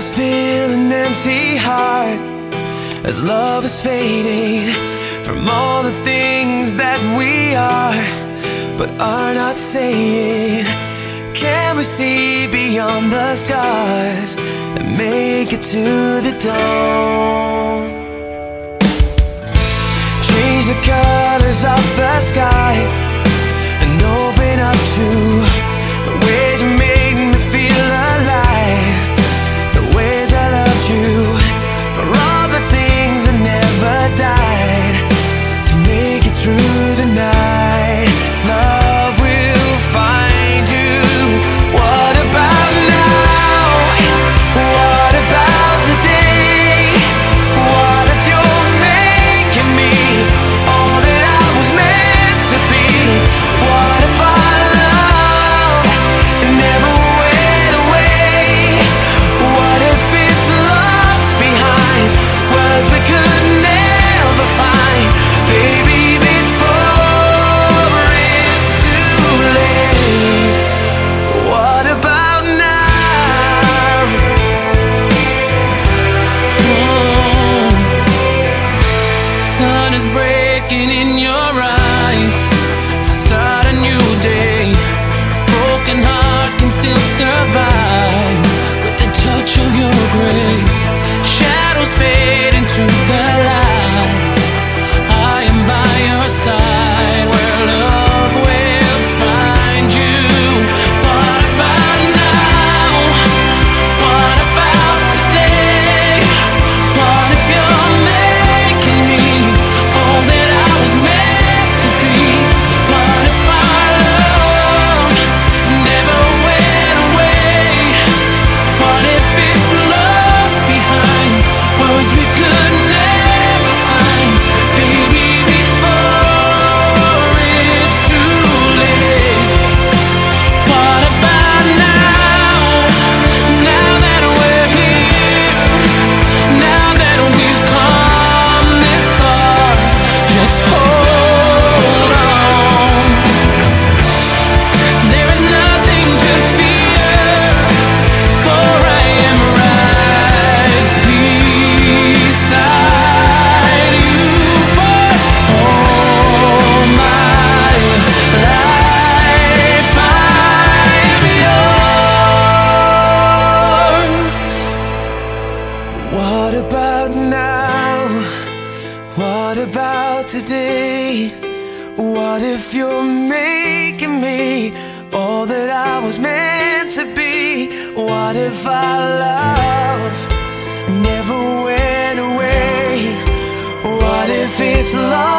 was empty heart as love is fading from all the things that we are but are not saying. Can we see beyond the scars and make it to the dawn? about today? What if you're making me all that I was meant to be? What if I love never went away? What if it's love?